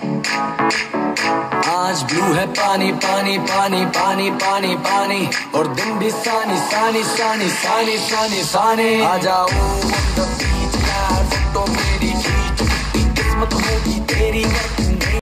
आज ब्लू है पानी पानी पानी पानी पानी पानी, और दिन भी सानी सानी सानी सानी सानी सानी। आ जाओ फ़ोटो मेरी खींच किस्मत होगी तेरी।